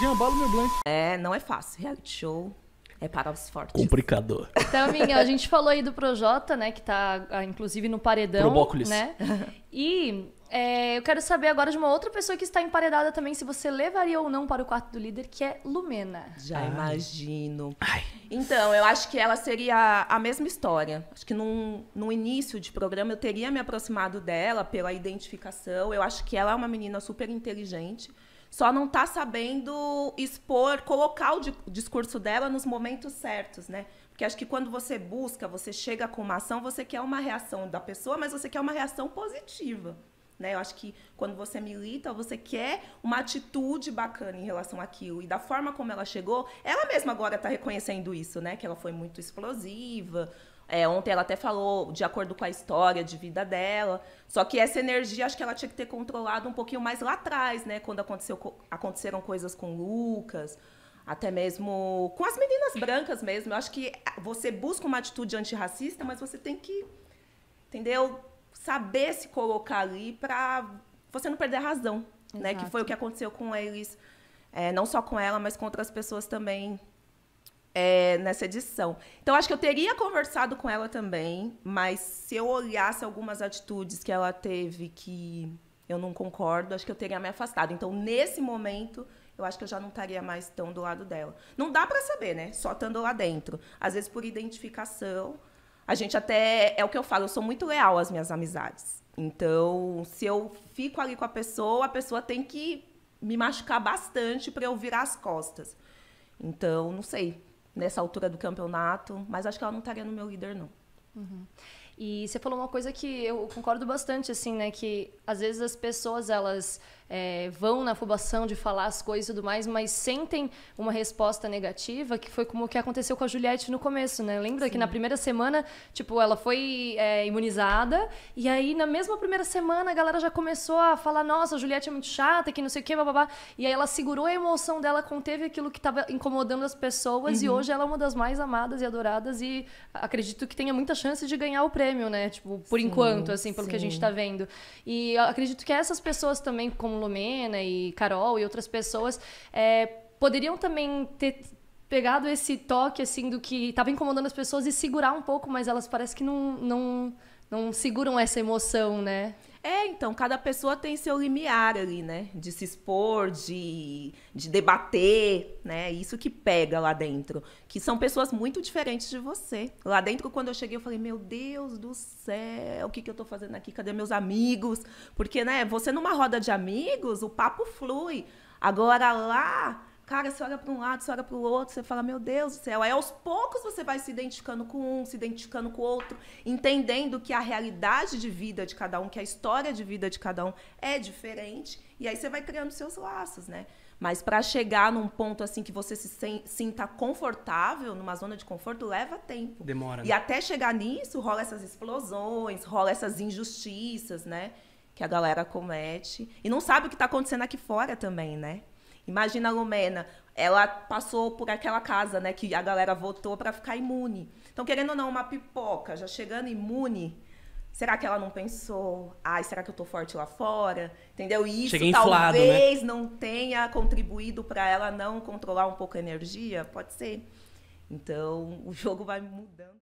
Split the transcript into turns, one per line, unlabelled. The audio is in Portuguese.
Jean, bola meu blank.
É, não é fácil. Reality show é para os fortes.
Complicador.
Então, Minha, a gente falou aí do Projota, né? Que tá, ah, inclusive, no paredão.
Probócolis.
Né? E é, eu quero saber agora de uma outra pessoa que está emparedada também, se você levaria ou não para o quarto do líder, que é Lumena.
Já
Ai.
imagino.
Ai.
Então, eu acho que ela seria a mesma história. Acho que num, no início de programa eu teria me aproximado dela pela identificação. Eu acho que ela é uma menina super inteligente. Só não tá sabendo expor, colocar o di- discurso dela nos momentos certos, né? Porque acho que quando você busca, você chega com uma ação, você quer uma reação da pessoa, mas você quer uma reação positiva. Né? Eu acho que quando você milita, você quer uma atitude bacana em relação àquilo. E da forma como ela chegou, ela mesma agora está reconhecendo isso, né? Que ela foi muito explosiva. É, ontem ela até falou de acordo com a história de vida dela. Só que essa energia, acho que ela tinha que ter controlado um pouquinho mais lá atrás, né? Quando aconteceu, co- aconteceram coisas com o Lucas, até mesmo com as meninas brancas mesmo. Eu acho que você busca uma atitude antirracista, mas você tem que entendeu? Saber se colocar ali para você não perder a razão, né? Que
Exato.
foi o que aconteceu com eles, é, não só com ela, mas com outras pessoas também é, nessa edição. Então, acho que eu teria conversado com ela também, mas se eu olhasse algumas atitudes que ela teve que eu não concordo, acho que eu teria me afastado. Então, nesse momento, eu acho que eu já não estaria mais tão do lado dela. Não dá para saber, né? Só estando lá dentro. Às vezes, por identificação, a gente até. É o que eu falo, eu sou muito leal às minhas amizades. Então, se eu fico ali com a pessoa, a pessoa tem que me machucar bastante para eu virar as costas. Então, não sei, nessa altura do campeonato, mas acho que ela não estaria no meu líder, não.
E você falou uma coisa que eu concordo bastante, assim, né? Que às vezes as pessoas, elas é, vão na afobação de falar as coisas e tudo mais, mas sentem uma resposta negativa, que foi como o que aconteceu com a Juliette no começo, né? Lembra que na primeira semana, tipo, ela foi é, imunizada, e aí na mesma primeira semana a galera já começou a falar, nossa, a Juliette é muito chata, que não sei o quê, babá. E aí ela segurou a emoção dela, conteve aquilo que estava incomodando as pessoas, e hoje ela é uma das mais amadas e adoradas, e acredito que tenha muita chance de ganhar o prêmio, né? Tipo, por
Sim,
enquanto, assim, pelo que a gente
sim.
tá vendo. E acredito que essas pessoas também, como Lumena e Carol e outras pessoas, é, poderiam também ter pegado esse toque, assim, do que estava incomodando as pessoas e segurar um pouco, mas elas parece que não, não, não seguram essa emoção, né?
É, então, cada pessoa tem seu limiar ali, né? De se expor, de, de debater, né? Isso que pega lá dentro. Que são pessoas muito diferentes de você. Lá dentro, quando eu cheguei, eu falei, meu Deus do céu, o que, que eu tô fazendo aqui? Cadê meus amigos? Porque, né, você numa roda de amigos, o papo flui. Agora lá, cara, você olha para um lado, você olha para o outro, você fala, meu Deus do céu. Aí aos poucos você vai se identificando com um, se identificando com o outro, entendendo que a realidade de vida de cada um, que a história de vida de cada um é diferente. E aí você vai criando seus laços, né? Mas para chegar num ponto assim que você se sinta confortável, numa zona de conforto, leva tempo.
Demora.
E
Né?
até chegar nisso, rola essas explosões, rola essas injustiças, né? Que a galera comete. E não sabe o que está acontecendo aqui fora também, né? Imagina a Lumena, ela passou por aquela casa, né? Que a galera votou para ficar imune. Então, querendo ou não, uma pipoca, já chegando imune, será que ela não pensou, ai, será que eu tô forte lá fora? Entendeu? E isso
inflado, né?
talvez não tenha contribuído para ela não controlar um pouco a energia? Pode ser. Então, o jogo vai mudando.